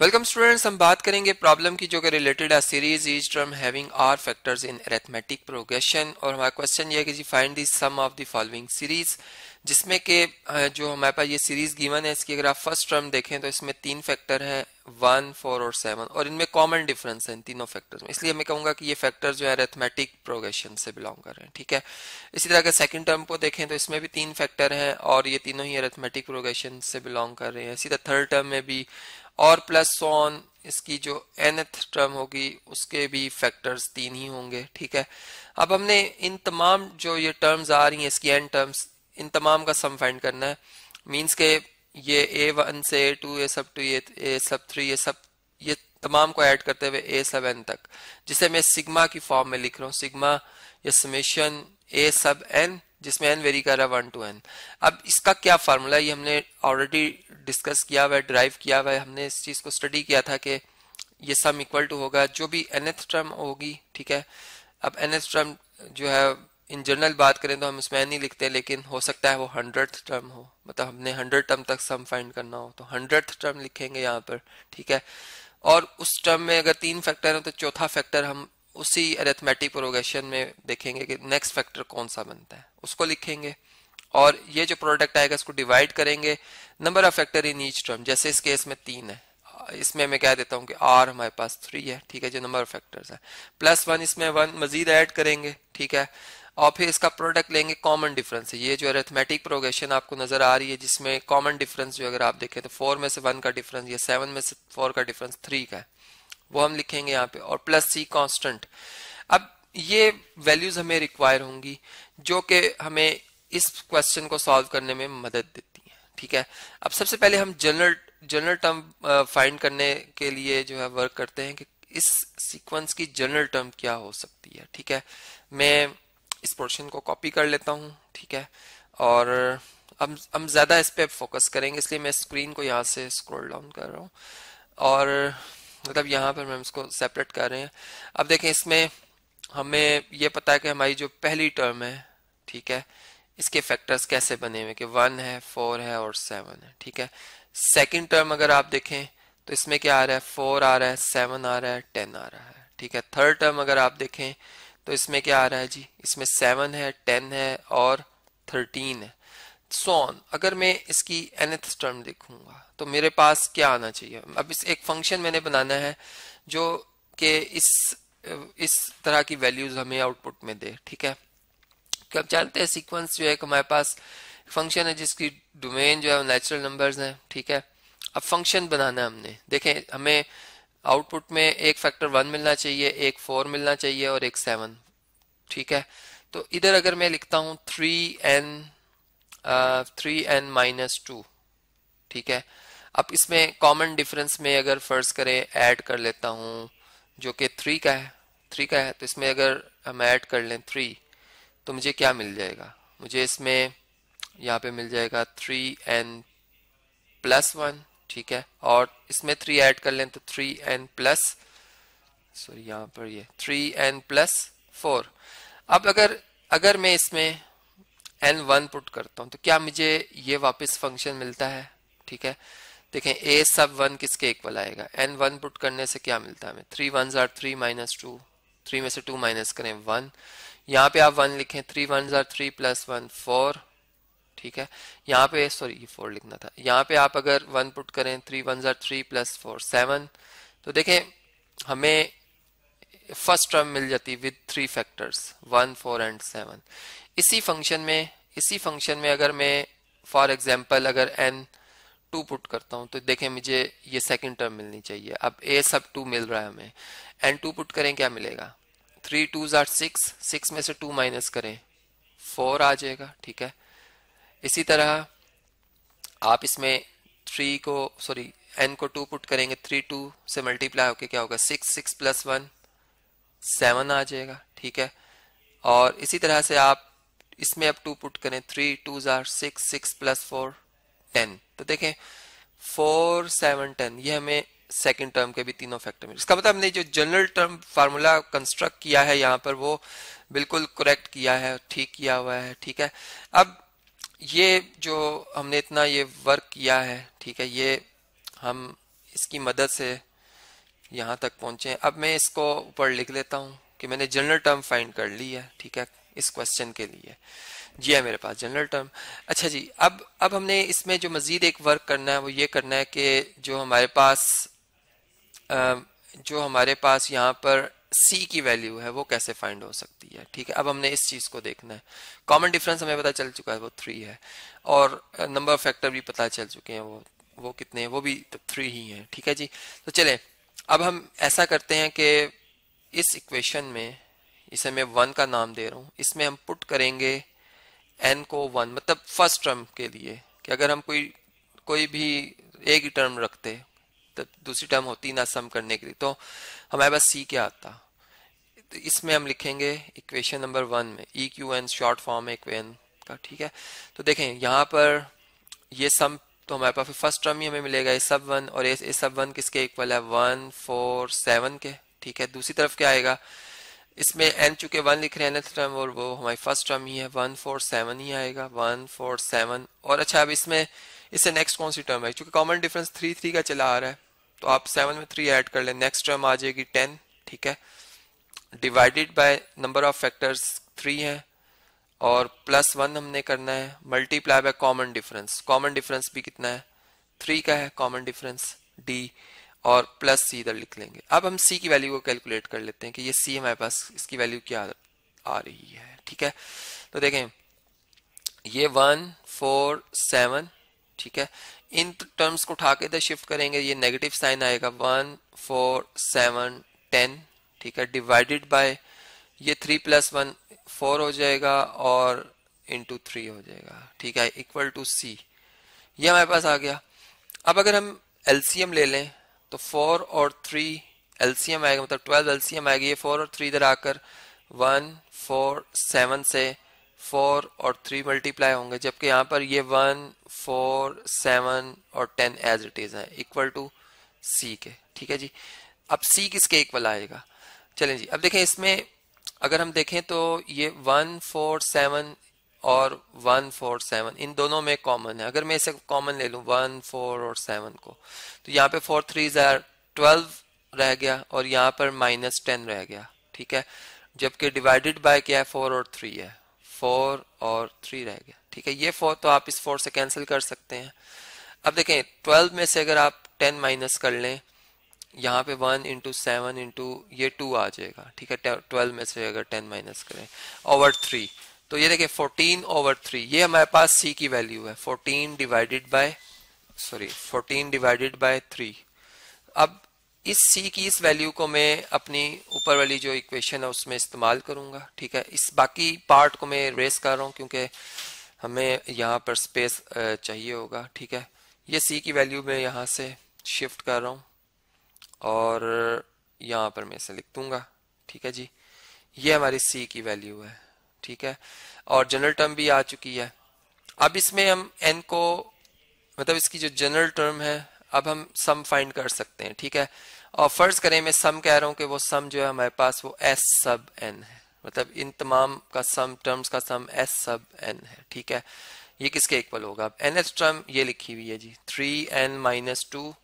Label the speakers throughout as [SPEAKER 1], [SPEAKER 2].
[SPEAKER 1] Welcome students हम बात करेंगे प्रॉब्लम की जो कि रिलेटेड है series is term having R factors in arithmetic progression और हमारा क्वेश्चन ये है कि जी find the sum of the following series जिसमें के जो हमारे पास ये सीरीज़ गिवन है, इसकी अगर आप फ़र्स्ट टर्म देखें तो इसमें तीन फैक्टर हैं वन फोर और सेवन और इनमें कॉमन डिफरेंस है इन तीनों फैक्टर्स में। इसलिए मैं कहूँगा कि ये फैक्टर जो है अरेथमेटिक प्रोग्रेशन से बिलोंग कर रहे हैं, ठीक है? इसी तरह अगर सेकंड टर्म को देखें तो इसमें भी तीन फैक्टर हैं, और ये तीनों ही अरेथमेटिक प्रोग्रेशन से बिलोंग कर रहे हैं। इसी तरह थर्ड टर्म में भी, और प्लस सोन इसकी जो एनथ टर्म होगी, उसके भी फैक्टर्स तीन ही होंगे, ठीक है? अब हमने इन तमाम जो ये टर्म्स आ रही हैं, इसकी एन टर्म्स इन तमाम का सम फाइंड करना है। मीन्स के ये ए वन से ए टू ए सब टू ये ए सब थ्री ये सब, ये तमाम को ऐड करते हुए ए सब एन तक। जिसे मैं सिग्मा की फॉर्म में लिख रहा हूँ। सिग्मा या समेशन ए सब एन जिसमें एन वेरी कर रहा है वन टू एन अब इसका क्या फार्मूला ये हमने ऑलरेडी डिस्कस किया हुआ है ड्राइव किया हुआ है। हमने इस चीज़ को स्टडी किया था कि ये सम इक्वल टू होगा। जो भी एनथ टर्म होगी, ठीक है? अब एनथ टर्म जो है इन जनरल बात करें तो हम इसमें नहीं लिखते, लेकिन हो सकता है वो हंड्रेड टर्म हो। मतलब हमने हंड्रेड टर्म तक सम फाइंड करना हो तो हंड्रेड टर्म लिखेंगे यहाँ पर, ठीक है? और उस टर्म में अगर तीन फैक्टर है तो चौथा फैक्टर हम उसी अरेथमेटिक प्रोग्रेशन में देखेंगे कि नेक्स्ट फैक्टर कौन सा बनता है। उसको लिखेंगे। और ये जो प्रोडक्ट आएगा, इसको डिवाइड करेंगे। Number of factor in each term जैसे इस केस में तीन है। इसमें मैं कह देता हूँ कि आर हमारे पास थ्री है, ठीक है, जो नंबर ऑफ़ फैक्टर्स है। प्लस वन इसमें वन मजीद ऐड करेंगे, ठीक है? और फिर इसका प्रोडक्ट लेंगे कॉमन डिफरेंस ये जो अरेथमेटिक प्रोग्रेशन आपको नज़र आ रही है, जिसमें कॉमन डिफरेंस जो अगर आप देखें तो फोर में से वन का डिफरेंस या सेवन में से फोर का डिफरेंस थ्री का है। वो हम लिखेंगे यहाँ पे, और प्लस सी कांस्टेंट अब ये वैल्यूज़ हमें रिक्वायर होंगी, जो कि हमें इस क्वेश्चन को सॉल्व करने में मदद देती है। ठीक है? अब सबसे पहले हम जनरल जनरल टर्म फाइंड करने के लिए जो है वर्क करते हैं कि इस सीक्वेंस की जनरल टर्म क्या हो सकती है। ठीक है? मैं इस पोर्शन को कॉपी कर लेता हूँ, ठीक है? और हम हम ज़्यादा इस पे फोकस करेंगे, इसलिए मैं स्क्रीन को यहाँ से स्क्रॉल डाउन कर रहा हूँ। और मतलब यहाँ पर हम इसको सेपरेट कर रहे हैं। अब देखें, इसमें हमें ये पता है कि हमारी जो पहली टर्म है, ठीक है, इसके फैक्टर्स कैसे बने हुए कि वन है फोर है और सेवन है, ठीक है? सेकंड टर्म अगर आप देखें तो इसमें क्या आ रहा है? फोर आ रहा है सेवन आ रहा है टेन आ रहा है, ठीक है? थर्ड टर्म अगर आप देखें तो इसमें क्या आ रहा है जी? इसमें सेवन है टेन है और थर्टीन है। सोन so अगर मैं इसकी एनथ टर्म देखूँगा तो मेरे पास क्या आना चाहिए? अब इस एक फ़ंक्शन मैंने बनाना है जो कि इस इस तरह की वैल्यूज़ हमें आउटपुट में दे, ठीक है? अब जानते हैं सीक्वेंस जो है कि हमारे पास फ़ंक्शन है जिसकी डोमेन जो है नेचुरल नंबर्स हैं, ठीक है? अब फ़ंक्शन बनाना है हमने। देखें, हमें आउटपुट में एक फैक्टर वन मिलना चाहिए, एक फोर मिलना चाहिए और एक सेवन। ठीक है? तो इधर अगर मैं लिखता हूँ three n three n minus two. ठीक है? अब इसमें कॉमन डिफरेंस में अगर फ़र्ज़ करें, ऐड कर लेता हूँ, जो कि थ्री का है, थ्री का है तो इसमें अगर हम ऐड कर लें थ्री तो मुझे क्या मिल जाएगा? मुझे इसमें यहाँ पे मिल जाएगा थ्री एन प्लस वन ठीक है? और इसमें थ्री ऐड कर लें तो थ्री एन प्लस सॉरी यहाँ पर ये थ्री एन प्लस फोर अब अगर अगर मैं इसमें एन वन पुट करता हूँ तो क्या मुझे ये वापस फ़ंक्शन मिलता है? ठीक है? देखें ए सब वन किसके इक्वल आएगा? एन वन पुट करने से क्या मिलता है हमें? थ्री वन जार थ्री माइनस टू थ्री में से टू माइनस करें वन यहाँ पे आप वन लिखें थ्री वन जार थ्री प्लस वन फोर ठीक है? यहाँ पे सॉरी ये फोर लिखना था। यहाँ पे आप अगर वन पुट करें थ्री वन जार थ्री प्लस फोर सेवन तो देखें, हमें फ़र्स्ट टर्म मिल जाती with three factors one four and seven इसी फ़ंक्शन में, इसी फ़ंक्शन में अगर मैं फॉर एग्ज़ाम्पल अगर एन टू पुट करता हूँ तो देखें, मुझे ये सेकंड टर्म मिलनी चाहिए। अब ए सब टू मिल रहा है हमें। एन टू पुट करें, क्या मिलेगा? थ्री टू जार सिक्स सिक्स में से टू माइनस करें फोर आ जाएगा, ठीक है? इसी तरह आप इसमें थ्री को सॉरी एन को टू पुट करेंगे थ्री टू से मल्टीप्लाई होके क्या होगा? Six six plus one seven आ जाएगा, ठीक है? और इसी तरह से आप इसमें अब टू पुट करें three two jar six six plus four ten तो देखें फोर सेवन टेन ये हमें सेकेंड टर्म के भी तीनों फैक्टर में इसका मतलब हमने जो जनरल टर्म फार्मूला कंस्ट्रक्ट किया है, यहाँ पर वो बिल्कुल करेक्ट किया है, ठीक किया हुआ है, ठीक है? अब ये जो हमने इतना ये वर्क किया है, ठीक है, ये हम इसकी मदद से यहाँ तक पहुँचे। अब मैं इसको ऊपर लिख लेता हूँ कि मैंने जनरल टर्म फाइंड कर ली है, ठीक है, इस क्वेश्चन के लिए। जी है, मेरे पास जनरल टर्म अच्छा जी, अब अब हमने इसमें जो मजीद एक वर्क करना है, वो ये करना है कि जो हमारे पास जो हमारे पास यहाँ पर सी की वैल्यू है, वो कैसे फाइंड हो सकती है? ठीक है, अब हमने इस चीज़ को देखना है। कॉमन डिफरेंस हमें पता चल चुका है, वो थ्री है। और नंबर फैक्टर भी पता चल चुके हैं, वो वो कितने हैं, वो भी तो थ्री ही हैं। ठीक है जी? तो चले, अब हम ऐसा करते हैं कि इस इक्वेशन में, इसे मैं वन का नाम दे रहा हूँ, इसमें हम पुट करेंगे एन को वन मतलब फ़र्स्ट टर्म के लिए, कि अगर हम कोई कोई भी एक ही टर्म रखते तो दूसरी टर्म होती ना सम करने के लिए। तो हमारे पास सी क्या आता? तो इसमें हम लिखेंगे इक्वेशन नंबर वन में। E Q N short form है इक्वेन का, ठीक है? तो देखें, यहाँ पर ये सम तो हमारे पास फ़र्स्ट टर्म ही हमें मिलेगा ए सब वन और ए सब वन किसके इक्वल है? वन फोर सेवन के, ठीक है? दूसरी तरफ़ क्या आएगा? इसमें एन चुके वन लिख रहे हैं टर्म और वो हमारी फ़र्स्ट टर्म ही है। वन फोर सेवन ही आएगा। वन फोर सेवन और अच्छा अब इसमें, इससे नेक्स्ट कौन सी टर्म है? क्योंकि कॉमन डिफरेंस थ्री थ्री का चला आ रहा है। तो आप सेवन में थ्री ऐड कर लें नेक्स्ट टर्म आ जाएगी टेन ठीक है? Divided by number of factors three है, और प्लस वन हमने करना है multiply by common difference common difference भी कितना है? थ्री का है कॉमन डिफरेंस डी और प्लस सी इधर लिख लेंगे। अब हम सी की वैल्यू को कैलकुलेट कर लेते हैं कि ये सी हमारे पास, इसकी वैल्यू क्या आ रही है, ठीक है? तो देखें, ये वन फोर सेवन ठीक है? इन टर्म्स को उठा के इधर शिफ्ट करेंगे, ये नेगेटिव साइन आएगा वन फोर सेवन टेन ठीक है? डिवाइडेड बाय ये थ्री प्लस वन फोर हो जाएगा और इंटू थ्री हो जाएगा, ठीक है? इक्वल टू सी ये हमारे पास आ गया। अब अगर हम एलसीएम ले लें तो फोर और थ्री एलसीएम आएगा मतलब ट्वेल्व एलसीएम आएगी, ये फोर और थ्री इधर आकर वन फोर सेवन से फोर और थ्री मल्टीप्लाई होंगे, जबकि यहाँ पर ये वन फोर सेवन और टेन एज इट इज़ है इक्वल टू सी के। ठीक है जी? अब सी किसके इक्वल आएगा? चलें जी, अब देखें इसमें अगर हम देखें तो ये वन फोर सेवन और वन फोर सेवन इन दोनों में कॉमन है। अगर मैं इसे कॉमन ले लूँ वन फोर और सेवन को तो यहाँ पे फोर थ्री जार ट्वेल्व रह गया और यहाँ पर माइनस टेन रह गया। ठीक है? जबकि डिवाइडेड बाय क्या है? फोर और थ्री है। फोर और थ्री रह गया। ठीक है, ये फोर तो आप इस फोर से कैंसिल कर सकते हैं। अब देखें, ट्वेल्व में से अगर आप टेन माइनस कर लें, यहाँ पे वन इंटू सेवन इंटू ये टू आ जाएगा। ठीक है ट्वेल्व में से अगर टेन माइनस करें, ओवर थ्री। तो ये देखें, फोर्टीन ओवर थ्री, ये हमारे पास सी की वैल्यू है। 14 divided by, sorry 14 divided by three. अब इस सी की इस वैल्यू को मैं अपनी ऊपर वाली जो इक्वेशन है, उसमें इस्तेमाल करूँगा, ठीक है? इस बाकी पार्ट को मैं रेस कर रहा हूँ, क्योंकि हमें यहाँ पर स्पेस चाहिए होगा, ठीक है? ये सी की वैल्यू मैं यहाँ से शिफ्ट कर रहा हूँ, और यहाँ पर मैं इसे लिख दूँगा, ठीक है जी? ये हमारी सी की वैल्यू है, ठीक है? और जनरल टर्म भी आ चुकी है। अब इसमें हम एन को मतलब इसकी जो जनरल टर्म है अब हम सम फाइंड कर सकते हैं, ठीक है? और फ़र्ज़ करें, मैं सम कह रहा हूँ कि वो सम जो है हमारे पास वो एस सब एन है। मतलब इन तमाम का सम टर्म्स का सम एस सब एन है, ठीक है? ये किसके इक्वल होगा? अब एन एस टर्म ये लिखी हुई है जी। Three n minus two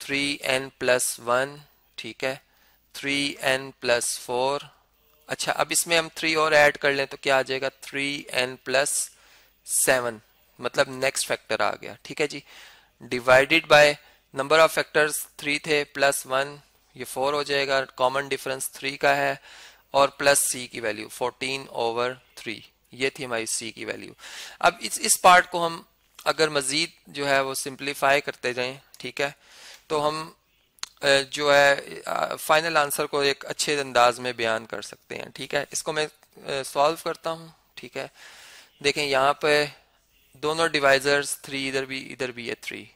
[SPEAKER 1] three n plus one ठीक है? थ्री एन प्लस फोर अच्छा अब इसमें हम थ्री और ऐड कर लें तो क्या आ जाएगा? थ्री एन प्लस सेवन मतलब नेक्स्ट फैक्टर आ गया, ठीक है जी? Divided by number of factors three थे प्लस वन ये फोर हो जाएगा कॉमन डिफरेंस थ्री का है, और प्लस सी की वैल्यू फोर्टीन ओवर थ्री ये थी हमारी सी की वैल्यू अब इस इस पार्ट को हम अगर मजीद जो है वो सिंप्लीफाई करते जाएँ, ठीक है? तो हम जो है फाइनल आंसर को एक अच्छे अंदाज में बयान कर सकते हैं, ठीक है? इसको मैं सॉल्व करता हूँ, ठीक है? देखें, यहाँ पे दोनों डिवाइजर्स थ्री इधर भी इधर भी है थ्री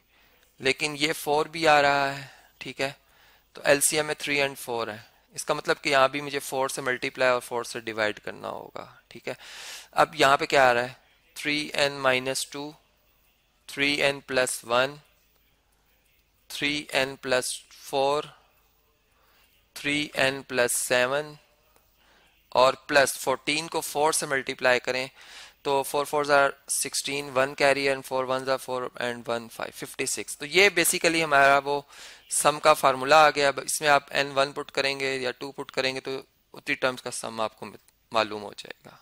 [SPEAKER 1] लेकिन ये फोर भी आ रहा है, ठीक है? तो एलसीएम में थ्री एंड फोर है. इसका मतलब कि यहाँ भी मुझे फोर से मल्टीप्लाई और फोर से डिवाइड करना होगा, ठीक है? अब यहाँ पे क्या आ रहा है? Three n minus two three n plus one three n plus four three n plus seven और प्लस फोर्टीन को फोर से मल्टीप्लाई करें तो four four jar sixteen one carry and four one jar four and one five fifty six तो ये basically हमारा वो सम का फार्मूला आ गया। अब इसमें आप एन वन पुट करेंगे या टू पुट करेंगे तो उतनी टर्म्स का सम आपको मालूम हो जाएगा।